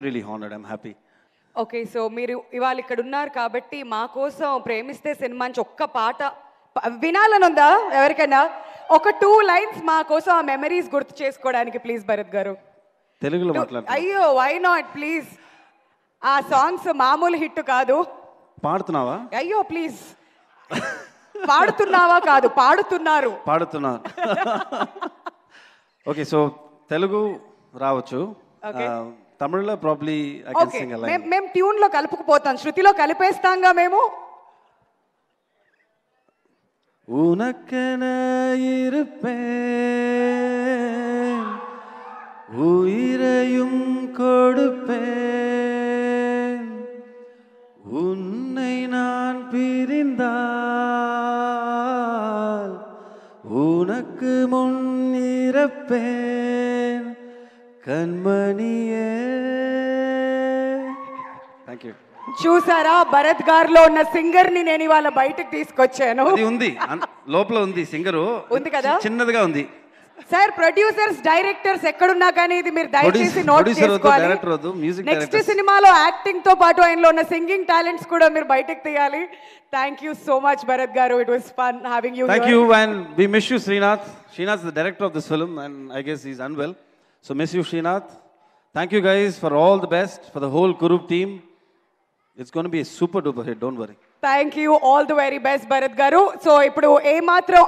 really honored. I'm happy. Okay so మీరు ఇవాళ ఇక్కడ ఉన్నారు కాబట్టి మా కోసం ప్రేమిస్తే సినిమా నుంచి ఒక్క పాట వినాలని ఉందా ఎవరికైనా? ఒక టూ లైన్స్ మా కోసం ఆ మెమరీస్ గుర్తు చేసుకోవడానికి ప్లీజ్ భరత్ గారు. తెలుగులో మాట్లాడుతున్నా. అయ్యో వై నాట్ ప్లీజ్ ఆ సాంగ్స్ మామూలు హిట్ కాదు. పాడుతున్నావా? అయ్యో ప్లీజ్ పాడుతున్నావా కాదు పాడుతున్నారు. పాడుతున్నా. ఓకే సో తెలుగు రావచ్చు. తమిళ్లో probably I can okay sing మేము ట్యూన్ లో కలుపుకుపోతాం శృతిలో కలిపేస్తాంగా మేము உனக்கென இருப்பேன் உயிரையும் கொடுப்பேன் உன்னை நான் பிரிந்தால் உனக்கு முன் இறப்பேன் కన్మణియే థ్యాంక్ యూ చూసారా? భరత్ గారిలో ఉన్న సింగర్ని నేను ఇవాళ బయటకు తీసుకొచ్చాను. అది ఉంది. లోపల ఉంది సింగర్. ఉంది కదా? చిన్నదిగా ఉంది. సార్ ప్రొడ్యూసర్స్ డైరెక్టర్స్ ఎక్కడున్నా కానీ ఇది మీరు దయచేసి నోట్ చేసుకోవాలి. నెక్స్ట్ సినిమాలో యాక్టింగ్తో పాటు ఆయనలో ఉన్న సింగింగ్ టాలెంట్స్ కూడా మీరు బయటకు తీయాలి. Thank you so much Bharath గారు. It was fun having you thank you and we miss you Srinath Srinath the director of this film and I guess is unwell So miss you, Srinath. Thank you guys for all the best for the whole Kurup team. It's going to be a super duper hit. Don't worry. Thank you all the very best Bharath గారు so ఇప్పుడు ఏ ఆలస్యం